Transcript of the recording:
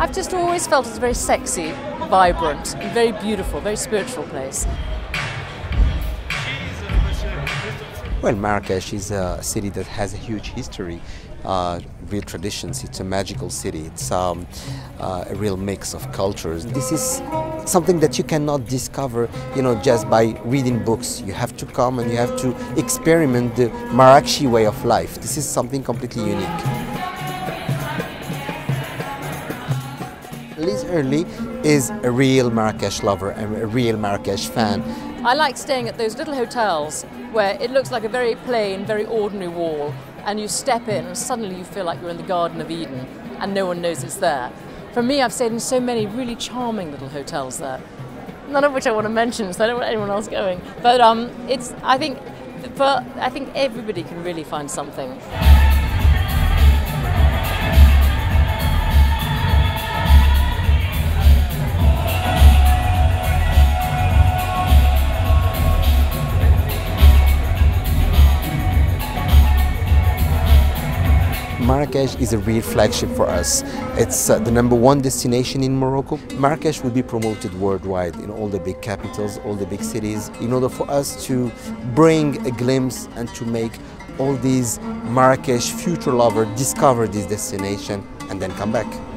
I've just always felt it's a very sexy, vibrant, very beautiful, very spiritual place. Well, Marrakech is a city that has a huge history, uh, real traditions. It's a magical city. It's um, uh, a real mix of cultures. This is something that you cannot discover, you know, just by reading books. You have to come and you have to experiment the Marrakech way of life. This is something completely unique. Liz Hurley is a real Marrakech lover and a real Marrakech fan. I like staying at those little hotels where it looks like a very plain, very ordinary wall, and you step in and suddenly you feel like you're in the Garden of Eden and no one knows it's there. For me, I've stayed in so many really charming little hotels there, none of which I want to mention, so I don't want anyone else going. But um, it's, I think, for, I think everybody can really find something. Marrakech is a real flagship for us. It's uh, the number one destination in Morocco. Marrakech will be promoted worldwide in all the big capitals, all the big cities, in order for us to bring a glimpse and to make all these Marrakech future lovers discover this destination and then come back.